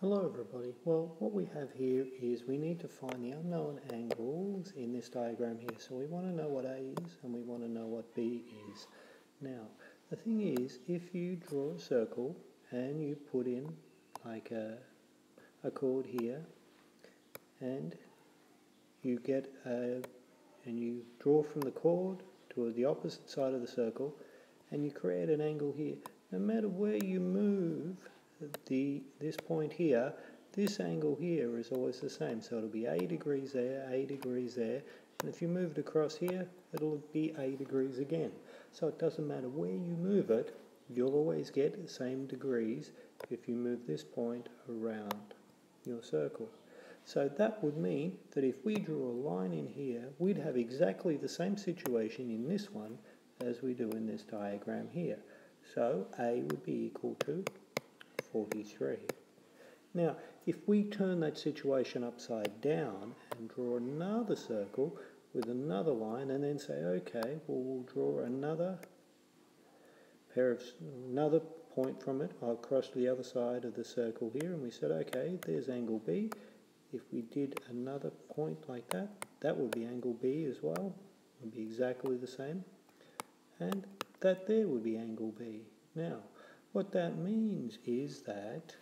Hello everybody. Well, what we have here is we need to find the unknown angles in this diagram here. So we want to know what A is and we want to know what B is. Now, the thing is, if you draw a circle and you put in like a, a chord here and you get a, and you draw from the chord to the opposite side of the circle and you create an angle here. No matter where you move the this point here, this angle here is always the same. So it'll be A degrees there, A degrees there. And if you move it across here, it'll be A degrees again. So it doesn't matter where you move it, you'll always get the same degrees if you move this point around your circle. So that would mean that if we drew a line in here, we'd have exactly the same situation in this one as we do in this diagram here. So A would be equal to 43. Now, if we turn that situation upside down and draw another circle with another line and then say, okay, well, we'll draw another pair of, another point from it across to the other side of the circle here and we said, okay, there's angle B. If we did another point like that, that would be angle B as well, it would be exactly the same. And that there would be angle B. Now, what that means is that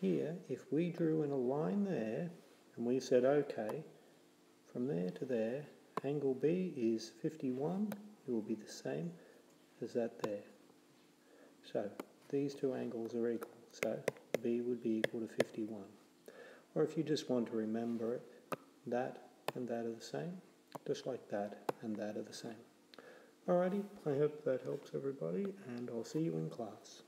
here, if we drew in a line there, and we said, okay, from there to there, angle B is 51, it will be the same as that there. So, these two angles are equal, so B would be equal to 51. Or if you just want to remember it, that and that are the same, just like that and that are the same. Alrighty, I hope that helps everybody, and I'll see you in class.